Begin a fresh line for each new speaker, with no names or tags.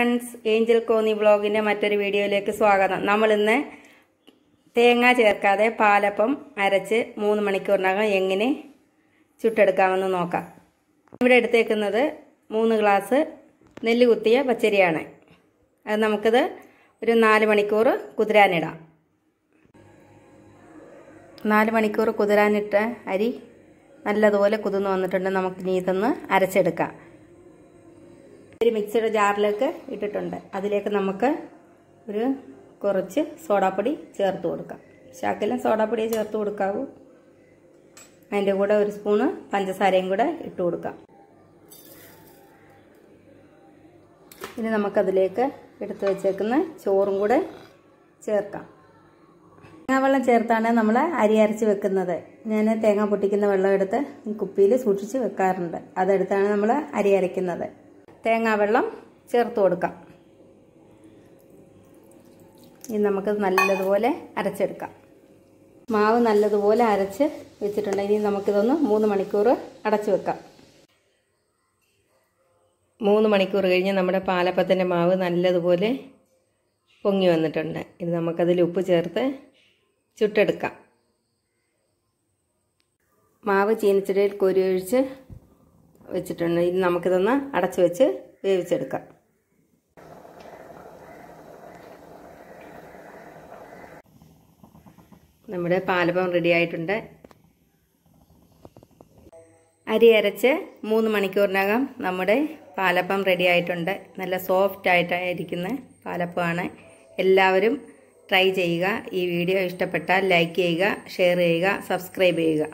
Friends Angel Konni ബ്ലോഗിന്റെ മറ്റൊരു വീഡിയോയിലേക്ക് സ്വാഗതം. നമ്മളിന്ന് തേങ്ങ ചേർക്കാതെ പാലപ്പം അരച്ച് മൂന്ന് മണിക്കൂറിനകം എങ്ങനെ ചുട്ടെടുക്കാമെന്ന് നോക്കാം. ഇവിടെ എടുത്തേക്കുന്നത് മൂന്ന് ഗ്ലാസ് നെല്ല് കുത്തിയ പച്ചരിയാണ്. അത് നമുക്കിത് ഒരു നാല് മണിക്കൂർ കുതിരാനിടാം. നാല് മണിക്കൂർ കുതിരാനിട്ട അരി നല്ലതുപോലെ കുതിർന്ന് വന്നിട്ടുണ്ട്. നമുക്ക് ഇനി ഇതൊന്ന് അരച്ചെടുക്കാം. ഒരു മിക്സിയുടെ ജാറിലേക്ക് ഇട്ടിട്ടുണ്ട്. അതിലേക്ക് നമുക്ക് ഒരു കുറച്ച് സോഡാപ്പൊടി ചേർത്ത് കൊടുക്കാം. ശാക്കിലും സോഡാപ്പൊടിയെ ചേർത്ത് കൊടുക്കാവൂ. അതിന്റെ കൂടെ ഒരു സ്പൂണ് പഞ്ചസാരയും കൂടെ ഇട്ട് കൊടുക്കാം. ഇനി നമുക്കതിലേക്ക് എടുത്തു വെച്ചേക്കുന്ന ചോറും കൂടെ ചേർക്കാം. തേങ്ങാവെള്ളം ചേർത്താണ് നമ്മൾ അരി അരച്ച് വെക്കുന്നത്. ഞാൻ തേങ്ങ പൊട്ടിക്കുന്ന വെള്ളം എടുത്ത് കുപ്പിയിൽ സൂക്ഷിച്ച് വെക്കാറുണ്ട്. അതെടുത്താണ് നമ്മൾ അരി അരയ്ക്കുന്നത്. തേങ്ങാവെള്ളം ചേർത്ത് കൊടുക്കാം. ഇത് നമുക്ക് നല്ലതുപോലെ അരച്ചെടുക്കാം. മാവ് നല്ലതുപോലെ അരച്ച് വെച്ചിട്ടുണ്ട്. ഇനി നമുക്കിതൊന്ന് മൂന്ന് മണിക്കൂർ അടച്ചു വെക്കാം. മൂന്ന് മണിക്കൂർ കഴിഞ്ഞ് നമ്മുടെ പാലപ്പത്തിന്റെ മാവ് നല്ലതുപോലെ പൊങ്ങി വന്നിട്ടുണ്ട്. ഇത് നമുക്കതിൽ ഉപ്പ് ചേർത്ത് ചുട്ടെടുക്കാം. മാവ് ചീനച്ചെടിയിൽ കോരി ഒഴിച്ച് വെച്ചിട്ടുണ്ട്. ഇനി നമുക്കിതൊന്ന് അടച്ചു വെച്ച് വേവിച്ചെടുക്കാം. നമ്മുടെ പാലപ്പം റെഡി ആയിട്ടുണ്ട്. അരി അരച്ച് മൂന്ന് മണിക്കൂറിനകം നമ്മുടെ പാലപ്പം റെഡി ആയിട്ടുണ്ട്. നല്ല സോഫ്റ്റ് ആയിട്ടായിരിക്കുന്ന പാലപ്പമാണ്. എല്ലാവരും ട്രൈ ചെയ്യുക. ഈ വീഡിയോ ഇഷ്ടപ്പെട്ടാൽ ലൈക്ക് ചെയ്യുക ഷെയർ ചെയ്യുക സബ്സ്ക്രൈബ് ചെയ്യുക.